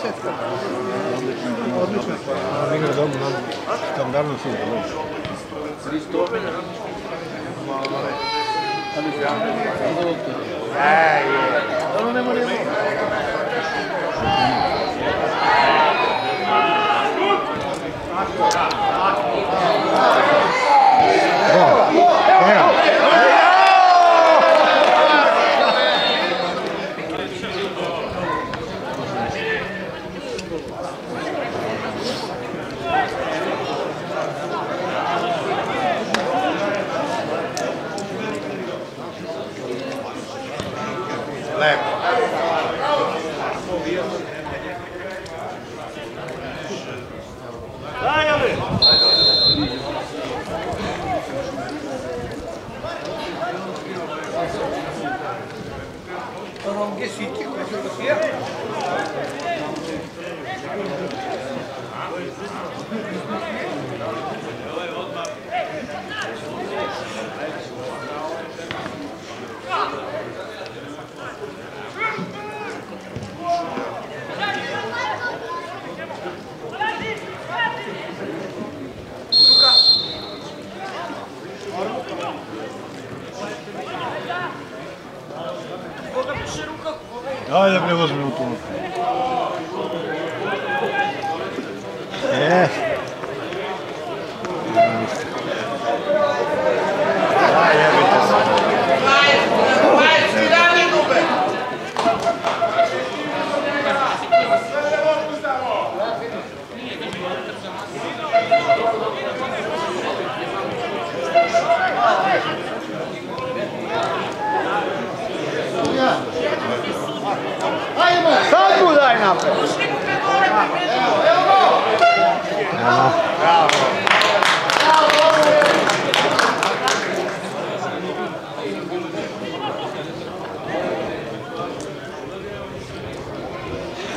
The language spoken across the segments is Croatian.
Siedka. Odlično. Mi ga dobro nam standardno su dobro. E, je. Dobro ne moramo. Ajde, preložimo tu. É.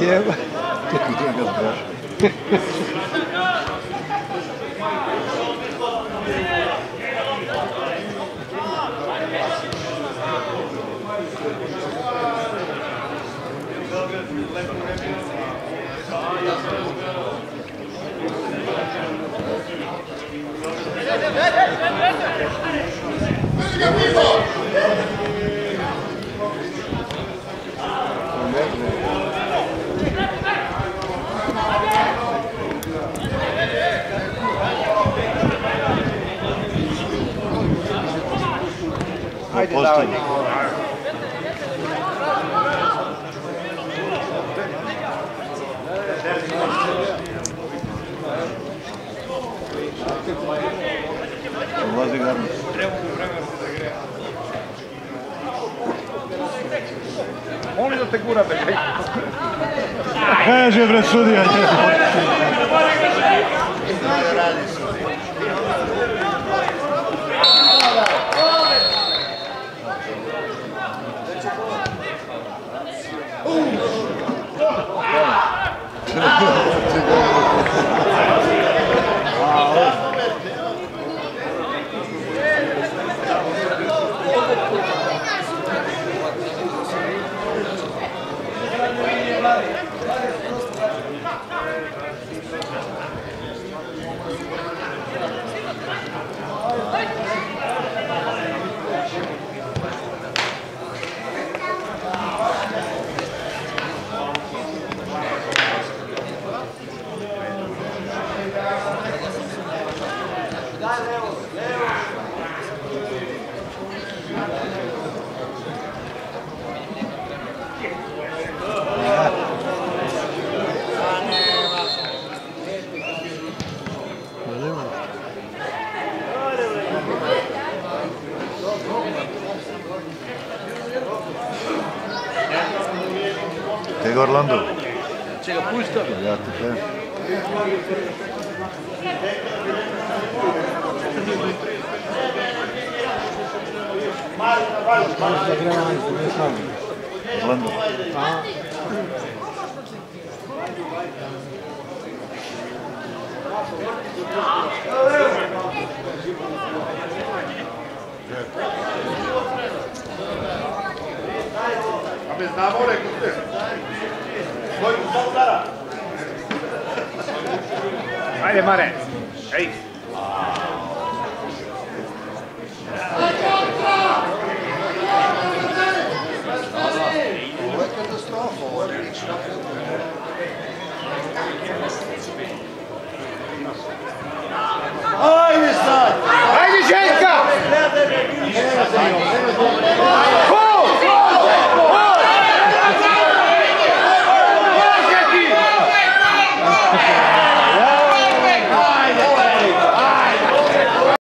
Jeba. Gdje ga zbraš? Ajde, davaj. Ulazi garno. Molim da te gura bez Kaže bre sudija. Te Chega Orlando. Chega ga puštam? Ja, tukaj. Orlando. Good. Abi ne yapıyor? Vale, Maré. É isso.